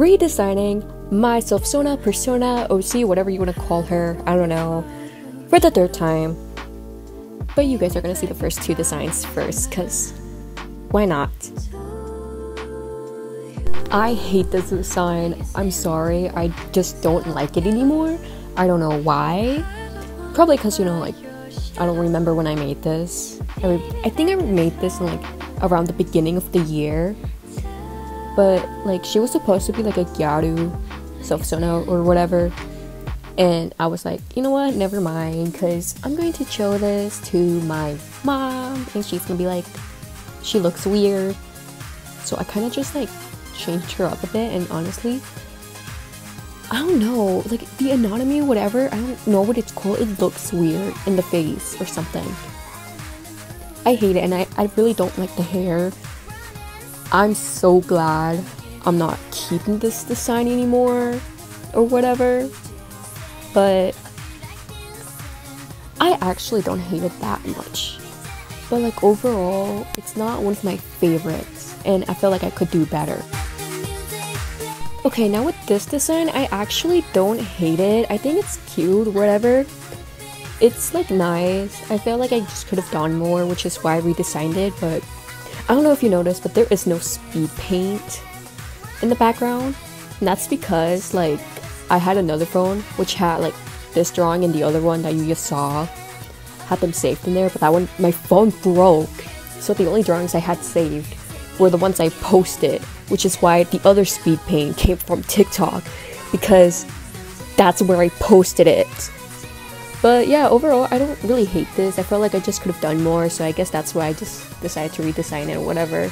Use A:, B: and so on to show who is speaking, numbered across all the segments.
A: redesigning my Sona persona, OC, whatever you want to call her, I don't know, for the third time. But you guys are gonna see the first two designs first, because why not? I hate this design. I'm sorry, I just don't like it anymore. I don't know why. Probably because, you know, like, I don't remember when I made this. I, I think I made this in like around the beginning of the year. But like she was supposed to be like a Gyaru self-sono or whatever. And I was like, you know what, never mind, because I'm going to show this to my mom and she's gonna be like, she looks weird. So I kind of just like changed her up a bit and honestly, I don't know, like the anatomy, whatever, I don't know what it's called. It looks weird in the face or something. I hate it and I, I really don't like the hair. I'm so glad I'm not keeping this design anymore or whatever. But I actually don't hate it that much. But like overall, it's not one of my favorites and I feel like I could do better. Okay, now with this design, I actually don't hate it. I think it's cute, whatever. It's like nice. I feel like I just could have done more, which is why I redesigned it, but I don't know if you noticed, but there is no speed paint in the background. And that's because like I had another phone which had like this drawing and the other one that you just saw had them saved in there, but that one my phone broke. So the only drawings I had saved were the ones I posted, which is why the other speed paint came from TikTok because that's where I posted it. But yeah, overall, I don't really hate this. I felt like I just could have done more, so I guess that's why I just decided to redesign it or whatever.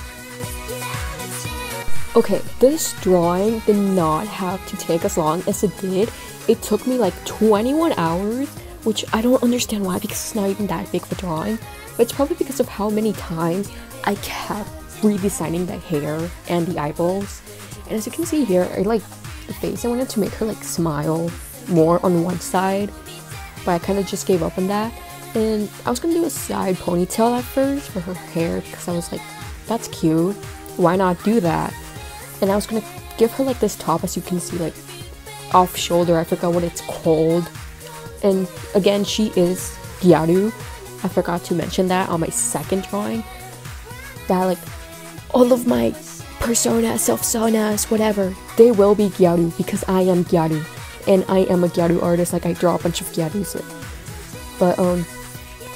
A: Okay, this drawing did not have to take as long as it did. It took me like 21 hours, which I don't understand why because it's not even that big of a drawing. But it's probably because of how many times I kept redesigning the hair and the eyeballs. And as you can see here, I like the face. I wanted to make her like smile more on one side but I kind of just gave up on that. And I was gonna do a side ponytail at first for her hair because I was like, that's cute. Why not do that? And I was gonna give her like this top, as you can see, like off shoulder. I forgot what it's called. And again, she is Gyaru. I forgot to mention that on my second drawing. That like all of my personas, self-sonas, whatever, they will be Gyaru because I am Gyaru and I am a Gyaru artist, like I draw a bunch of Gyarus. But um,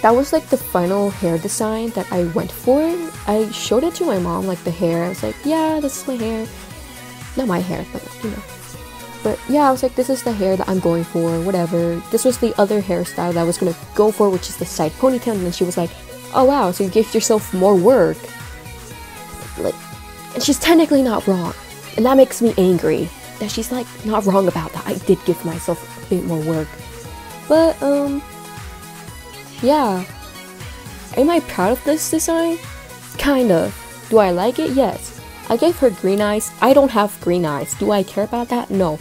A: that was like the final hair design that I went for. I showed it to my mom, like the hair. I was like, yeah, this is my hair. Not my hair, but you know. But yeah, I was like, this is the hair that I'm going for, whatever. This was the other hairstyle that I was gonna go for, which is the side ponytail. And then she was like, oh wow, so you gave yourself more work. Like, and she's technically not wrong. And that makes me angry that she's like not wrong about that. I did give myself a bit more work. But um yeah. Am I proud of this design? Kinda. Do I like it? Yes. I gave her green eyes. I don't have green eyes. Do I care about that? No.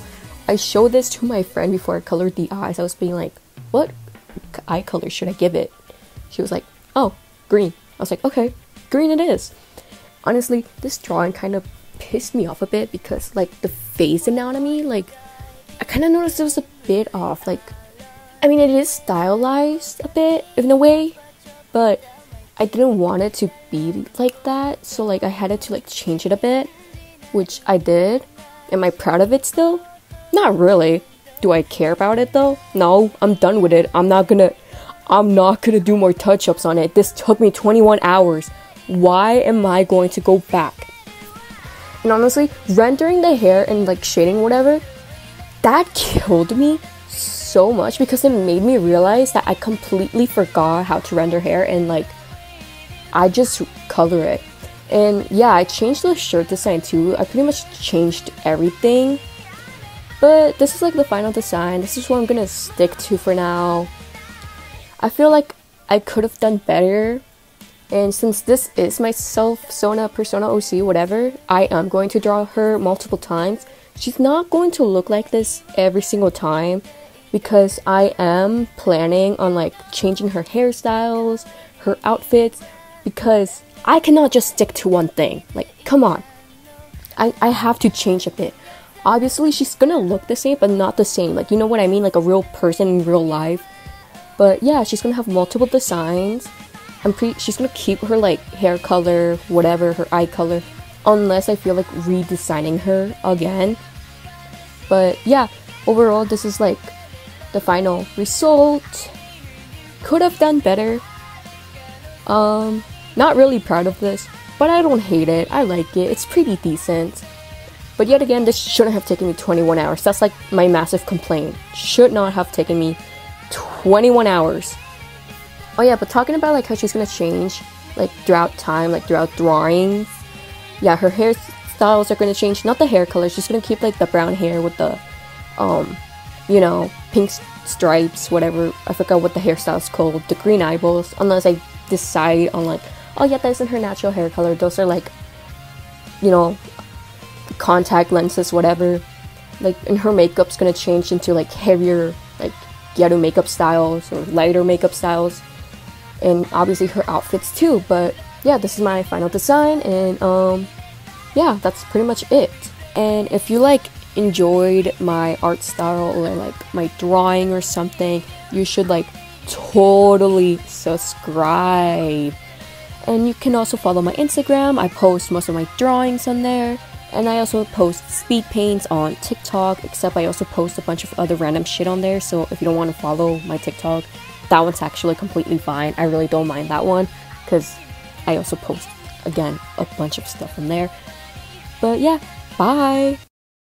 A: I showed this to my friend before I colored the eyes. I was being like, what eye color should I give it? She was like, oh, green. I was like, okay, green it is. Honestly, this drawing kind of pissed me off a bit because like the face anatomy, like I kind of noticed it was a bit off. Like, I mean, it is stylized a bit in a way, but I didn't want it to be like that. So like I had to like change it a bit, which I did. Am I proud of it still? Not really. Do I care about it though? No, I'm done with it. I'm not gonna I'm not gonna do more touch-ups on it. This took me 21 hours. Why am I going to go back? And honestly, rendering the hair and like shading whatever, that killed me so much because it made me realize that I completely forgot how to render hair and like I just color it. And yeah, I changed the shirt design too. I pretty much changed everything. But this is like the final design. This is what I'm gonna stick to for now. I feel like I could have done better and since this is my self Sona persona OC, whatever, I am going to draw her multiple times. She's not going to look like this every single time because I am planning on like changing her hairstyles, her outfits, because I cannot just stick to one thing. Like, come on. I, I have to change a bit. obviously she's gonna look the same, but not the same. Like, you know what I mean? Like a real person in real life. But yeah, she's gonna have multiple designs. I'm pretty, she's gonna keep her like hair color, whatever, her eye color, unless I feel like redesigning her again. But yeah, overall, this is like the final result. Could have done better. Um, not really proud of this, but I don't hate it. I like it. It's pretty decent. But yet again, this shouldn't have taken me 21 hours. That's like my massive complaint. Should not have taken me 21 hours. Oh yeah, but talking about like how she's gonna change like throughout time, like throughout drawings. Yeah, her hairstyles are gonna change. Not the hair color. She's gonna keep like the brown hair with the, um, you know, pink stripes, whatever. I forgot what the hairstyle's called. The green eyeballs. Unless I decide on like, oh yeah, that isn't her natural hair color. Those are like, you know, contact lenses, whatever. Like, and her makeup's gonna change into like heavier, like ghetto makeup styles or lighter makeup styles, and obviously her outfits too. But yeah, this is my final design, and um, yeah, that's pretty much it. And if you like enjoyed my art style or like my drawing or something, you should like totally subscribe. And you can also follow my Instagram. I post most of my drawings on there. And I also post speed paints on TikTok, except I also post a bunch of other random shit on there. So if you don't want to follow my TikTok, that one's actually completely fine. I really don't mind that one because I also post, again, a bunch of stuff on there. But yeah, bye!